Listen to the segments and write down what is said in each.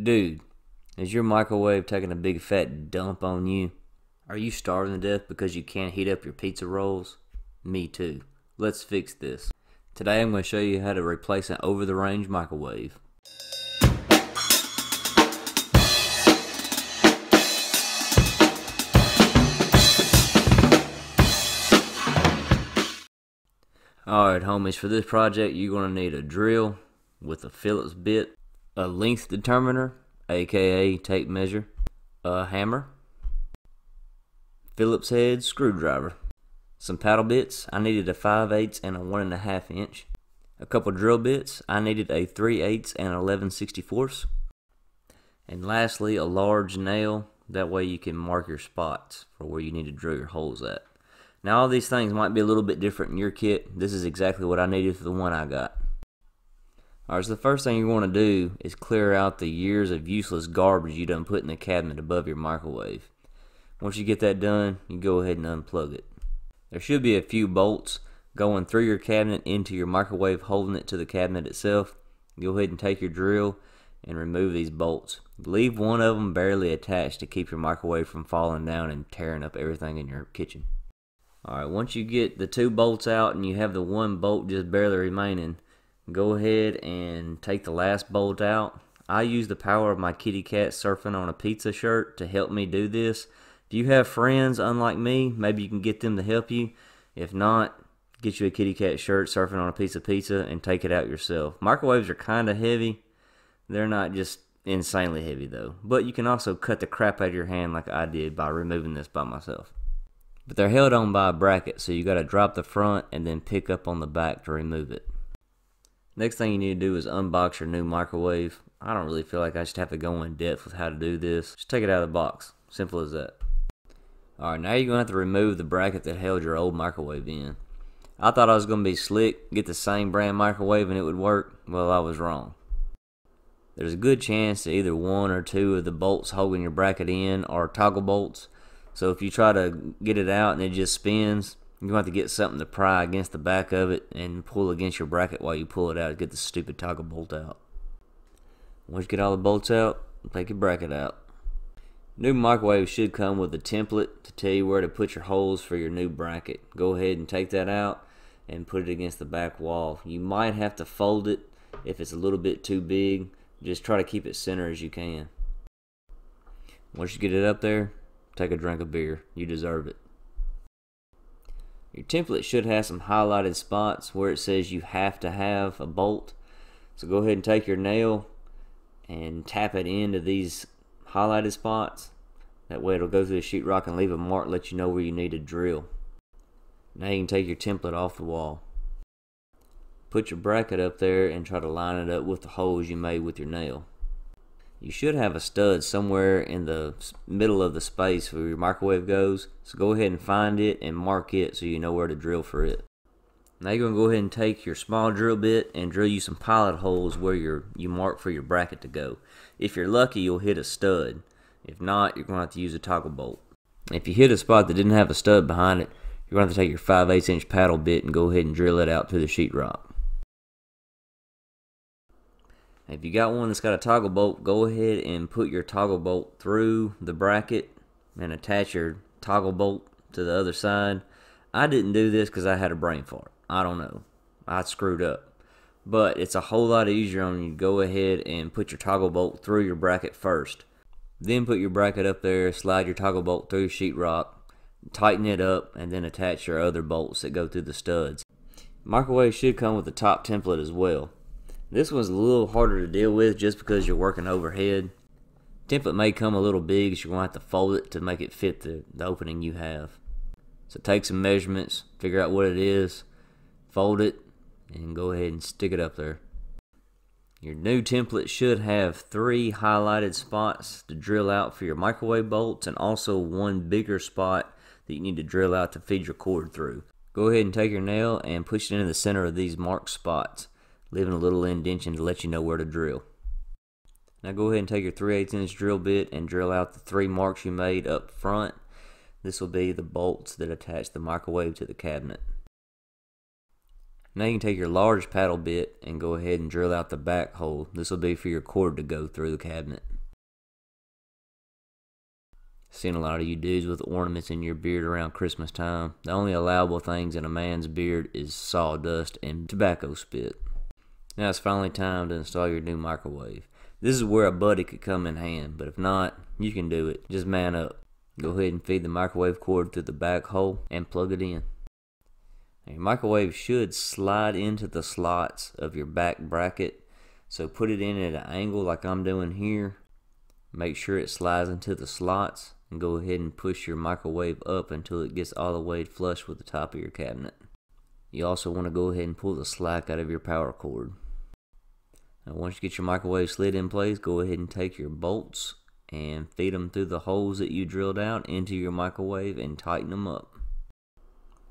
Dude, is your microwave taking a big fat dump on you? Are you starving to death because you can't heat up your pizza rolls? Me too. Let's fix this. Today I'm going to show you how to replace an over the range microwave. Alright homies, for this project you're going to need a drill with a Phillips bit, a length determiner, aka tape measure, a hammer, Phillips head screwdriver, some paddle bits, I needed a 5 8 and a 1.5 inch, a couple drill bits, I needed a 3 8 and 11 64ths, and lastly a large nail, that way you can mark your spots for where you need to drill your holes at. Now all these things might be a little bit different in your kit. This is exactly what I needed for the one I got. Alright, so the first thing you want to do is clear out the years of useless garbage you done put in the cabinet above your microwave. Once you get that done, you go ahead and unplug it. There should be a few bolts going through your cabinet into your microwave holding it to the cabinet itself. Go ahead and take your drill and remove these bolts. Leave one of them barely attached to keep your microwave from falling down and tearing up everything in your kitchen. Alright, once you get the two bolts out and you have the one bolt just barely remaining, go ahead and take the last bolt out. I use the power of my kitty cat surfing on a pizza shirt to help me do this. If you have friends unlike me, maybe you can get them to help you. If not, get you a kitty cat shirt surfing on a piece of pizza and take it out yourself. Microwaves are kind of heavy. They're not just insanely heavy though. But you can also cut the crap out of your hand like I did by removing this by myself. But they're held on by a bracket, so you got to drop the front and then pick up on the back to remove it. Next thing you need to do is unbox your new microwave. I don't really feel like I should have to go in depth with how to do this. Just take it out of the box. Simple as that. Alright, now you're going to have to remove the bracket that held your old microwave in. I thought I was going to be slick, get the same brand microwave and it would work. Well, I was wrong. There's a good chance that either one or two of the bolts holding your bracket in are toggle bolts so if you try to get it out and it just spins, you're going to have to get something to pry against the back of it and pull against your bracket while you pull it out to get the stupid toggle bolt out. Once you get all the bolts out, take your bracket out. New microwave should come with a template to tell you where to put your holes for your new bracket. Go ahead and take that out and put it against the back wall. You might have to fold it if it's a little bit too big. Just try to keep it center as you can. Once you get it up there, Take a drink of beer. You deserve it. Your template should have some highlighted spots where it says you have to have a bolt. So go ahead and take your nail and tap it into these highlighted spots. That way it'll go through the sheetrock and leave a mark let you know where you need to drill. Now you can take your template off the wall. Put your bracket up there and try to line it up with the holes you made with your nail you should have a stud somewhere in the middle of the space where your microwave goes. So go ahead and find it and mark it so you know where to drill for it. Now you're going to go ahead and take your small drill bit and drill you some pilot holes where you you mark for your bracket to go. If you're lucky, you'll hit a stud. If not, you're going to have to use a toggle bolt. If you hit a spot that didn't have a stud behind it, you're going to have to take your 5 8 inch paddle bit and go ahead and drill it out through the sheetrock. If you got one that's got a toggle bolt, go ahead and put your toggle bolt through the bracket and attach your toggle bolt to the other side. I didn't do this because I had a brain fart. I don't know. I screwed up. But it's a whole lot easier on you to go ahead and put your toggle bolt through your bracket first. Then put your bracket up there, slide your toggle bolt through sheetrock, tighten it up, and then attach your other bolts that go through the studs. Microwave should come with a top template as well. This one's a little harder to deal with just because you're working overhead. Template may come a little big, so you're going to have to fold it to make it fit the, the opening you have. So take some measurements, figure out what it is, fold it, and go ahead and stick it up there. Your new template should have three highlighted spots to drill out for your microwave bolts and also one bigger spot that you need to drill out to feed your cord through. Go ahead and take your nail and push it into the center of these marked spots leaving a little indentation to let you know where to drill. Now go ahead and take your 3 8 inch drill bit and drill out the three marks you made up front. This will be the bolts that attach the microwave to the cabinet. Now you can take your large paddle bit and go ahead and drill out the back hole. This will be for your cord to go through the cabinet. Seen a lot of you dudes with ornaments in your beard around Christmas time. The only allowable things in a man's beard is sawdust and tobacco spit. Now it's finally time to install your new microwave. This is where a buddy could come in hand, but if not, you can do it. Just man up. Go ahead and feed the microwave cord through the back hole and plug it in. Your microwave should slide into the slots of your back bracket, so put it in at an angle like I'm doing here. Make sure it slides into the slots and go ahead and push your microwave up until it gets all the way flush with the top of your cabinet. You also want to go ahead and pull the slack out of your power cord. Now once you get your microwave slid in place, go ahead and take your bolts and feed them through the holes that you drilled out into your microwave and tighten them up.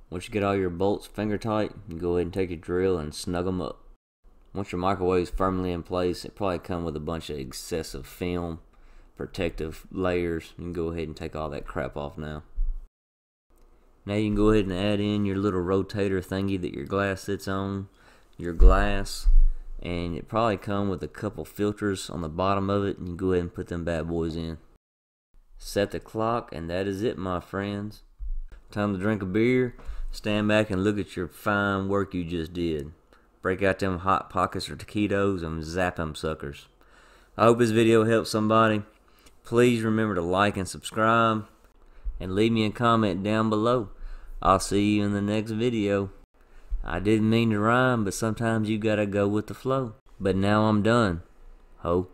Once you get all your bolts finger tight, go ahead and take your drill and snug them up. Once your microwave is firmly in place, it probably come with a bunch of excessive film, protective layers. You can go ahead and take all that crap off now. Now you can go ahead and add in your little rotator thingy that your glass sits on, your glass, and it probably come with a couple filters on the bottom of it and you go ahead and put them bad boys in. Set the clock and that is it my friends. Time to drink a beer Stand back and look at your fine work you just did. Break out them hot pockets or taquitos and zap them suckers. I hope this video helps somebody. Please remember to like and subscribe and leave me a comment down below. I'll see you in the next video. I didn't mean to rhyme, but sometimes you gotta go with the flow. But now I'm done. Ho.